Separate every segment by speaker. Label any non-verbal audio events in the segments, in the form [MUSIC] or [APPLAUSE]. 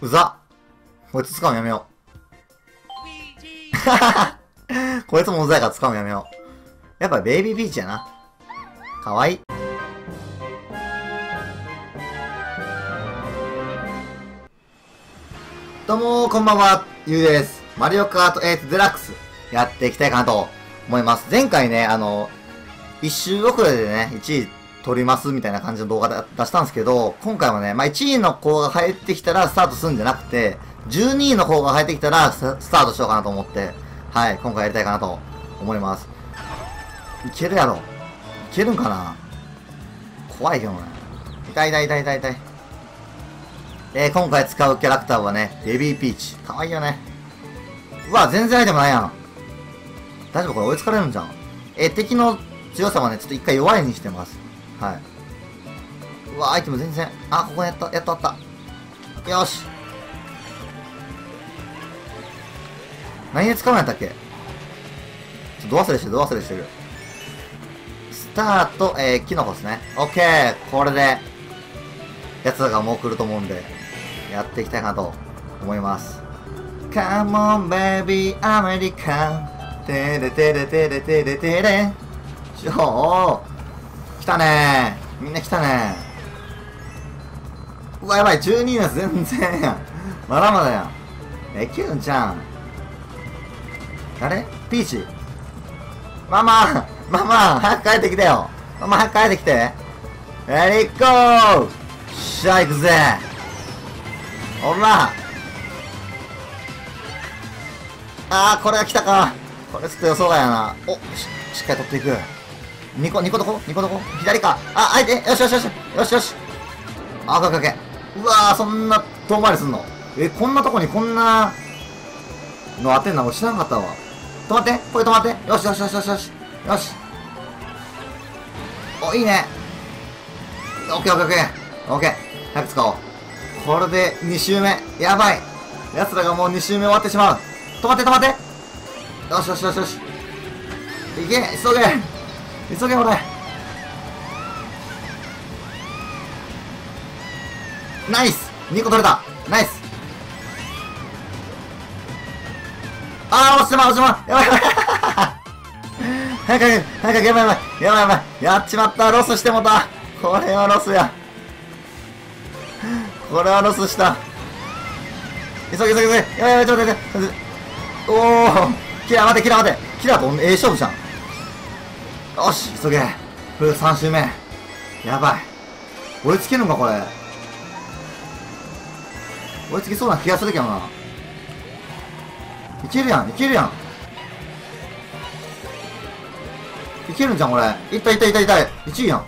Speaker 1: うざこいつ使うのやめよう。[LAUGHS] こいつもうざいから使うのやめよう。やっぱベイビーピーチやな。かわいい。どうもこんばんは、ゆうです。マリオカート8デラックスやっていきたいかなと思います。前回ね、あの、一周遅れでね、1位取りますみたいな感じの動画出したんですけど、今回はね、まあ、1位の子が入ってきたらスタートするんじゃなくて、12位の方が入ってきたらスタートしようかなと思って、はい、今回やりたいかなと思います。いけるやろ。いけるんかな怖いけどね。痛い痛い痛い痛い痛い。えー、今回使うキャラクターはね、ベビーピーチ。かわいいよね。うわ、全然アイテムないやん。大丈夫？これ追いつかれるんじゃん。えー、敵の強さはね、ちょっと一回弱いにしてます。はい。うわ、アイテム全然。あ、ここやった、やっとあった。よし。何で使うんやったっけ？ちょっとど忘れしてる、ど忘れしてる。スタート、えー、キノコですね。オッケーこれで、奴らがもう来ると思うんで、やっていきたいなと思います。Come on baby, アメリカンてれてれてれてれてれ。ちょ来たねみんな来たねうわ、やばい、12の全然やん。まだまだやん。え、キュンちゃん。誰？ピーチママママ早く帰ってきてよママ早く帰ってきてレリッコーしゃ、行くぜほらあー、これが来たか。これちょっと予想外やな。おし、しっかり取っていく。2個、2個どこ ?2 個どこ？左か。あ、相手よしよしよしよしよしあ、かけかけ。うわー、そんな遠回りすんの？え、こんなとこにこんなの当てんの？知らなかったわ。止まってこれ止まってよしよしよしよしよしよしお、いいねオッケーオッケーオッケーオッケー早く使おう。これで2周目。やばい奴らがもう2周目終わってしまう。止まって止まってよしよしよしよし。いけ急げ急げ俺ナイス。2個取れた。ナイス。あー落ちてまう落ちてまう。やばいやばい。[LAUGHS] 早く早くやばいやばい。やばいやばい。やっちまった。ロスしてもた。これはロスや。これはロスした。急げ急げ急げ。やばいやばいちょっと待っておおキラー待てキラー待て。キラーとええ勝負じゃん。よし急げ。これ3周目。やばい。追いつけるのかこれ。追いつきそうな気がするけどな。いけるやんいけるやん。いけるんじゃんこれ。いったいったいったいった。1位やん。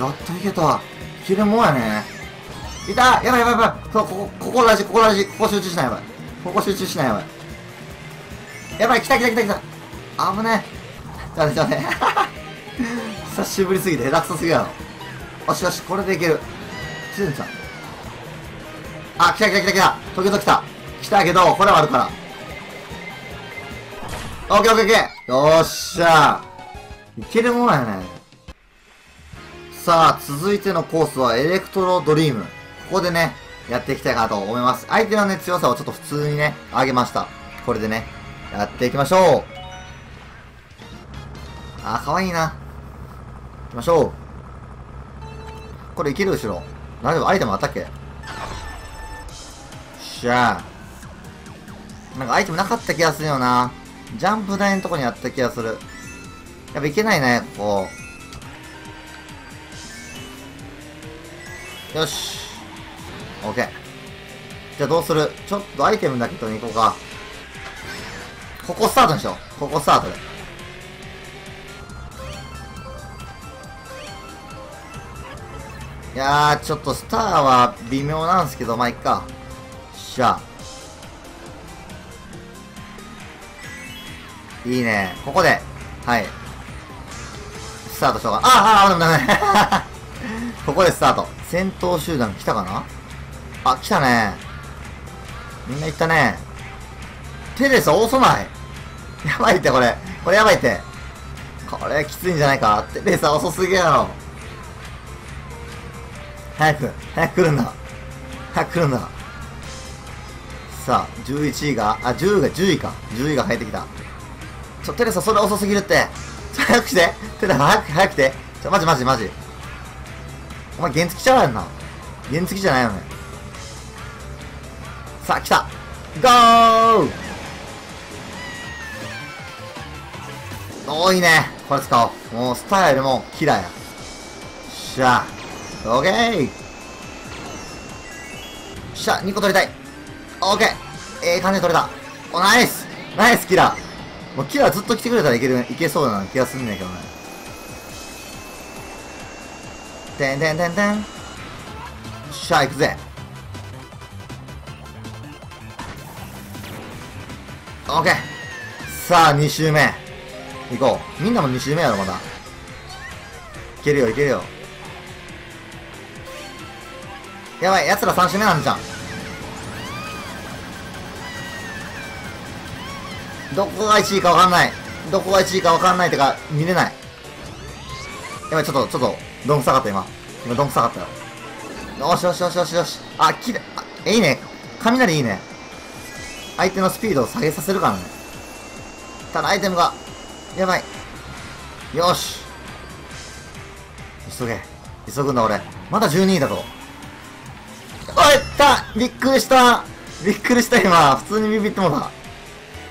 Speaker 1: やっといけた。いけるもんやね。いた！やばいやばいやばい。そうここここ大事ここ大事ここ集中しないやばい。ここ集中しないやばい。やばい来た来た来た来た。危ねえ。ちょっとちょっとね。久しぶりすぎて下手くそすぎやろ。よしよし、これでいける。つんちゃん。あ、来た来た来た来た。時々来た。来たけど、これはあるから。オッケーオッケーオッケー。よっしゃいけるもんやね。さあ、続いてのコースはエレクトロドリーム。ここでね、やっていきたいかなと思います。相手のね、強さをちょっと普通にね、上げました。これでね、やっていきましょう。あー、かわいいな。行きましょう。これいける後ろ。大丈夫アイテムあったっけ？しゃあ。なんかアイテムなかった気がするよな。ジャンプ台のとこにあった気がする。やっぱいけないね、ここ。よし。オッケー。じゃあどうする？ちょっとアイテムだけ取りに行こうか。ここスタートにしよう。ここスタートで。いやー、ちょっとスターは微妙なんですけど、まあ、いっか。しゃいいね。ここで、はい。スタートしようかな。ああ、ダメダメ。ここでスタート。先頭集団来たかなあ、来たね。みんな行ったね。テレス多そないやばいって、これ。これやばいって。これきついんじゃないか。テレス遅すぎやろ。早く、早く来るんだ。早く来るんだ。さあ、11位が、あ、10が、10位か。10位が入ってきた。ちょ、テレサ、それ遅すぎるって。ちょ、早くして。テレサ、早く、早くて。ちょ、マジマジマジ。お前、原付ちゃうやんな。原付じゃないよね。さあ、来た。ゴーおー、いいね。これ使おう。もう、スタイルもキラーや。しゃあ。オッケーしゃ、2個取りたい。オッケーええ感じ取れた。お、ナイスナイスキラーもうキラーずっと来てくれたらいける、いけそうな気がすんねんけどね。てんてんてんてん。しゃあ、行くぜ。オッケーさあ、2周目。行こう。みんなも2周目やろ、まだ。いけるよ、いけるよ。やばい、奴ら3周目なんじゃん。どこが1位かわかんない。どこが1位かわかんないってか、見れない。やばい、ちょっと、ちょっと、どんくさかった、今。今、どんくさかったよ。よしよしよしよしよし。あ、きれ、あ、いいね。雷いいね。相手のスピードを下げさせるからね。ただ、アイテムが、やばい。よし。急げ。急ぐんだ、俺。まだ12位だぞ。おいった。びっくりした。びっくりした今。普通にビビってもた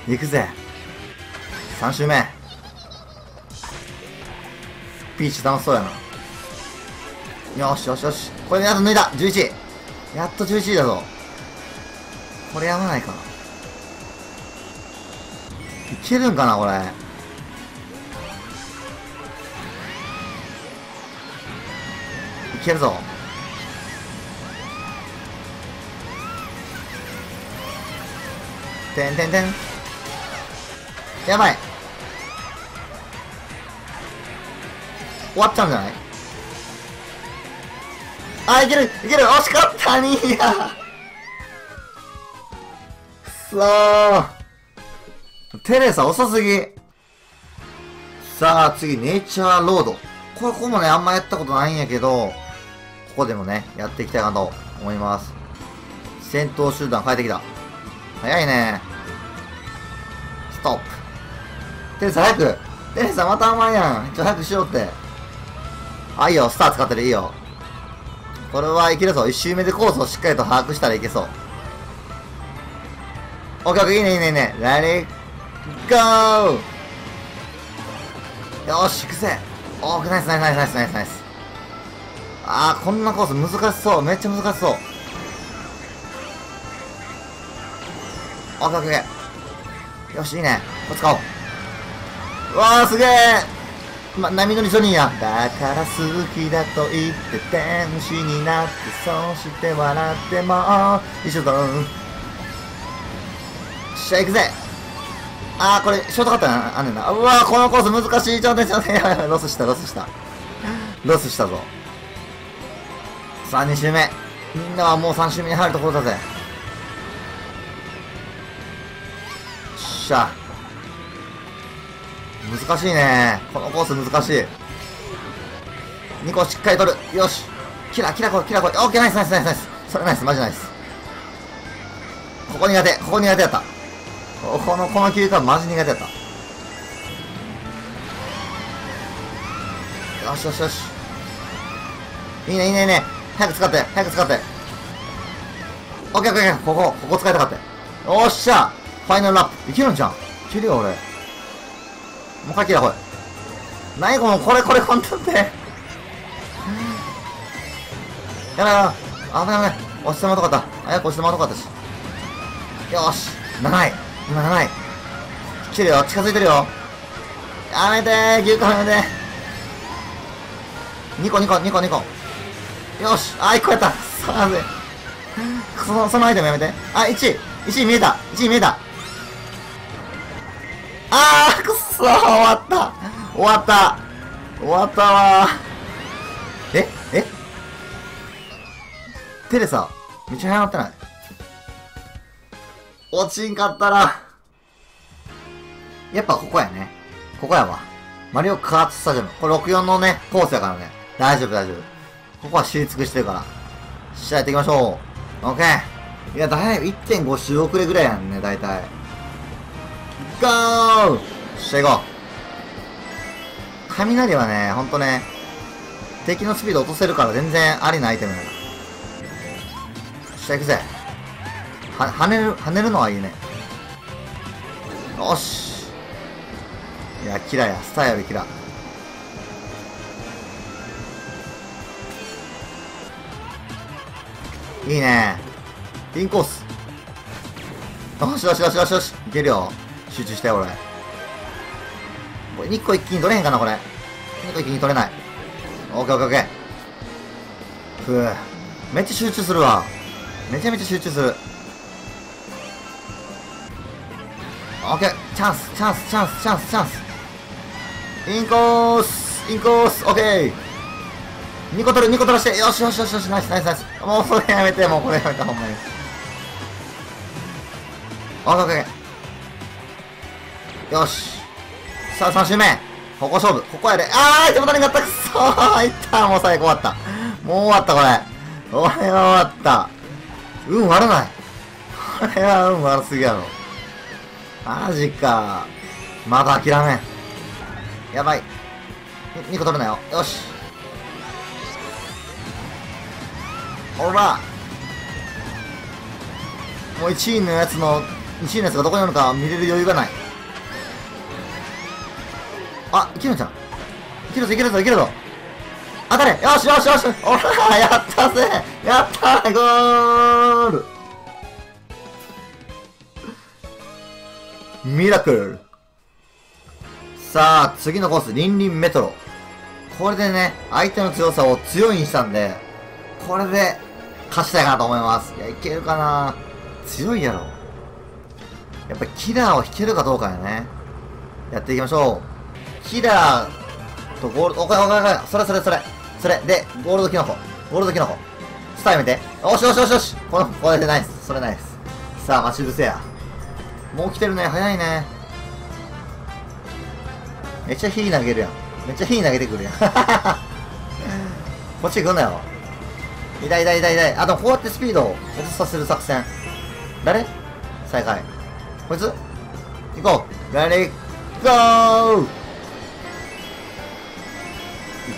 Speaker 1: 行くぜ。3周目。ピーチ楽しそうやな。よしよしよし。これでやっと抜いた11やっと11位だぞ。これやばないか。ないけるんかなこれ。いけるぞ。てんてんてん。やばい。終わっちゃうんじゃない？あ、いけるいける惜しかったにーやくそー。テレサ遅すぎ。さあ、次、ネイチャーロード。こ、ここもね、あんまやったことないんやけど、ここでもね、やっていきたいなと思います。戦闘集団変えてきた。早いね。ストップ。テレサ早く。テレサまた甘いやん。ちょ、早くしようって。あ、いいよ。スター使ってる。いいよ。これはいけるぞ。一周目でコースをしっかりと把握したらいけそう。オッケーオッケー。いいねいいねいいね。ラリー、ゴーよし、行くぜ。オーケー、ナイスナイスナイスナイスナイスナイス。あー、こんなコース難しそう。めっちゃ難しそう。オッケーオッケー。よし、いいね。これ使おう。うわー、すげえま、波乗りジョニーや。だから好きだと言って天使になって、そして笑っても、一緒だ。しゃ、行くぜ。あー、これ、ショートカットああんねんな。うわー、このコース難しい。ちょっと待って、ロスした、ロスした。ロスしたぞ。さあ、2周目。みんなはもう3周目に入るところだぜ。しゃ。難しいね。このコース難しい。2個しっかり取る。よし。キラ、キラこい、キラこい。オッケー、ナイス、ナイス、ナイス、ナイス。それナイス、マジナイス。ここ苦手、ここ苦手やった。この、この切り替マジ苦手やった。よしよしよし。いいね、いいね、いいね。早く使って、早く使って。オッケーオッケー、ここ、ここ使いたかった。よっしゃファイナルラップ。いけるんじゃん。いけるよ、俺。もう一回切ら、これ。何この、これ、これ、本当って。やばいやばい。危ない危ない。押してもらうとかった。早く押してもらうとかったし。よし。7位。今7位。来てるよ。近づいてるよ。やめてー。牛角やめてー。2個2個2個2個。よし。あ、1個やった。さあ、その、そのアイテムやめて。あ、1位。1位見えた。1位見えた。あー、くっそ、終わった。終わった。終わったわ。ええ？テレサ、めっちゃ早まってない？落ちんかったら。やっぱここやね。ここやわ。マリオカートスタジアム。これ64のね、コースやからね。大丈夫大丈夫。ここは知り尽くしてるから。試合やっていきましょオッケーいや、だいぶ1.5周遅れぐらいやんね、だいたい。ゴーしゃ行こう。雷はね、ほんとね、敵のスピード落とせるから全然ありなアイテムやな。しゃ行くぜ。は、跳ねる、跳ねるのはいいね。よし。いや、キラや。スターよりキラ。いいね。インコース。よしよしよしよしよし。いけるよ。集中して、俺。これ2個一気に取れへんかな、これ。2個一気に取れない。オッケーオッケーオッケー。ふぅ。めっちゃ集中するわ。めちゃめちゃ集中する。オッケー。チャンス、チャンス、チャンス、チャンス、チャンス。インコース、インコース、オッケー。2個取る、2個取らして。よしよしよしよし、ナイスナイスナイス。もうそれやめて、もうこれやめた、ほんまに。オッケーオッケー。よし。さあ、3周目。ここ勝負。ここやで。あー、手元に勝った。くそー。いったもう最後終わった。もう終わった、これ。これは終わった。運悪ない。これは運悪すぎやろ。マジか。まだ諦めん。やばい。2個取るなよ。よし。ほらもう1位のやつの、1位のやつがどこにあるのか見れる余裕がない。あ、いけるんじゃん。いけるぞ、いけるぞ、いけるぞ。当たれよしよしよしおら [LAUGHS] やったぜやったゴールミラクルさあ、次のコース、リンリンメトロ。これでね、相手の強さを強いにしたんで、これで勝ちたいかなと思います。いや、いけるかな強いやろ。やっぱキラーを引けるかどうかやね。やっていきましょう。キラーとゴールド、おかおかおかそれそれそれ。それ。で、ゴールドキノコ。ゴールドキノコ。スターやめて。よしよしよしよし。この、これでナイス。それナイス。さあ、待ち伏せや。もう来てるね。早いね。めっちゃ火投げるやん。めっちゃ火投げてくるやん。[LAUGHS] こっち来んなよ。痛い痛い痛い痛い。あと、こうやってスピードを落とさせる作戦。誰？再開。こいつ？行こう。レディゴー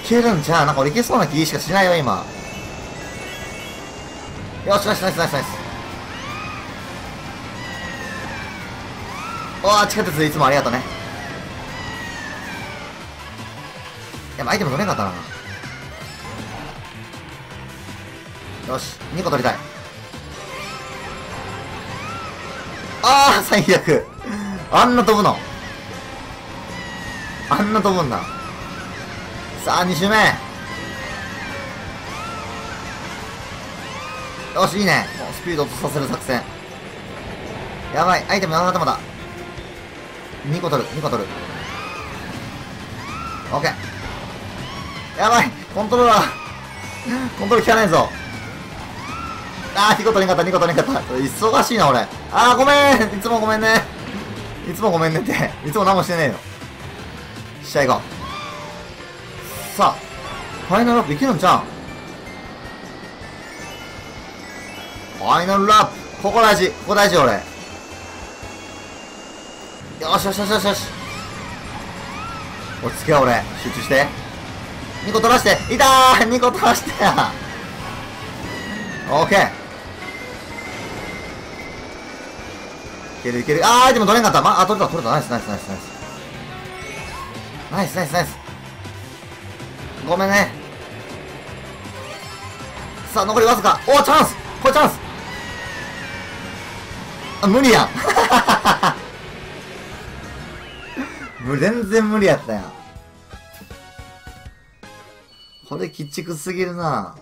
Speaker 1: けるんじゃなんか俺いけそうな気しかしないよ、今。よし、ナイスナイスナイスナイス。おー、地下鉄いつもありがとうね。やっぱアイテム取れんかったな。よし、2個取りたい。ああ、最悪。あんな飛ぶの。あんな飛ぶんだ。さあ、2周目。よし、いいね。もうスピード落とさせる作戦。やばい、アイテム7頭だ。2個取る、2個取る。オッケー。やばい、コントローラー。コントロール効かないぞ。あー、2個取れんかった、2個取れんかった。忙しいな、俺。あー、ごめんいつもごめんね。いつもごめんねって。いつも何もしてねえよ。試合行こう。さあ、ファイナルラップいけるんちゃんファイナルラップここ大事ここ大事俺。よしよしよしよしよし。落ち着け俺。集中して。2個取らして。いた !2 個取らしてやオッケー。いけるいける。あー、でも取れんかった。ま、あ、取れた取れた。ナイスナイスナイスナイス。ナイスナイスナイス。ごめんね。さあ、残りわずか。おチャンスこれチャンスあ、無理やん。[LAUGHS] 全然無理やったやん。これ、鬼畜すぎるな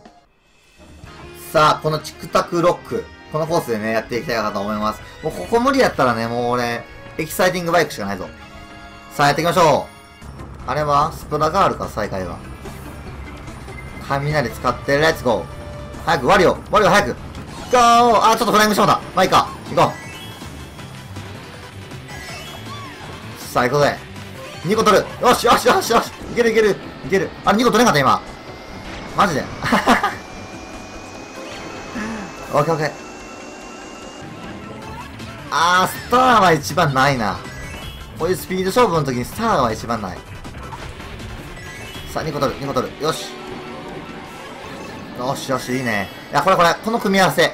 Speaker 1: さあ、このチクタクロック。このコースでね、やっていきたいかと思います。もうここ無理やったらね、もう俺、エキサイティングバイクしかないぞ。さあ、やっていきましょう。あれは？スプラガールか、再開は。雷使って、レッツゴー。早く、ワリオワリオ早くゴーあ、ちょっとフライングしてもた。まあいいか。行こう。さあ、行こうぜ。2個取る。よしよしよしよし。いけるいける。いける。あれ、2個取れんかった、今。マジで。[LAUGHS] オッケーオッケー。あー、スターは一番ないな。こういうスピード勝負の時にスターは一番ない。さあ、2個取る、2個取る。よし。よしよし、いいね。いや、これこれ、この組み合わせ。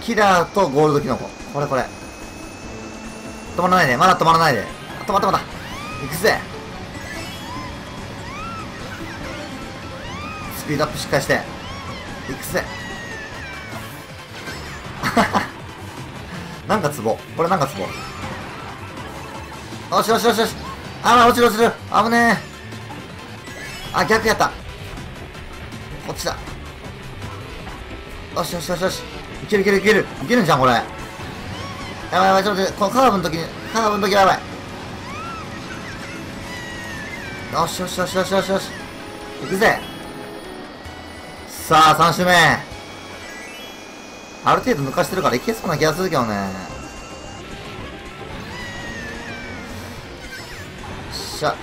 Speaker 1: キラーとゴールドキノコ。これこれ。止まらないで、まだ止まらないで。止まった止まった。行くぜ。スピードアップしっかりして。行くぜ。[LAUGHS] なんかツボ。これなんかツボ。よしよしよしよし。あー、落ちる落ちる。危ねえ。あ、逆やった。こっちだ。よしよしよしよし。いけるいけるいける。いけるじゃん、これ。やばいやばい、ちょっと待って、このカーブの時に、カーブの時やばい。よしよしよしよしよしよし。行くぜ。さあ、3周目。ある程度抜かしてるからいけそうな気がするけどね。よっしゃ。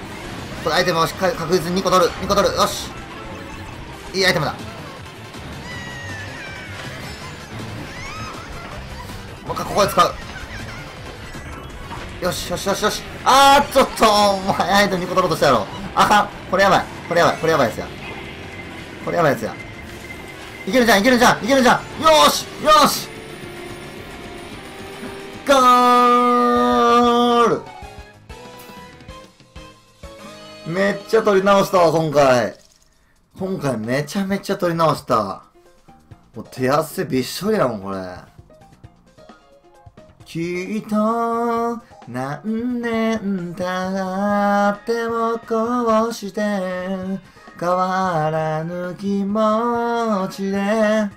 Speaker 1: これアイテムをしっかり確実に2個取る。2個取る。よし。いいアイテムだ。ここで使う。よしよしよしよし。あー、ちょっと、お前アイテム2個取ろうとしたやろ。あかん。これやばい。これやばい。これやばいやつや。これやばいやつや。いけるじゃんいけるじゃんいけるじゃんよーしよーしゴールめっちゃ取り直したわ、今回。今回めちゃめちゃ取り直した。もう手汗びっしょりやもん、これ。きっと、何年経ってもこうして、変わらぬ気持ちで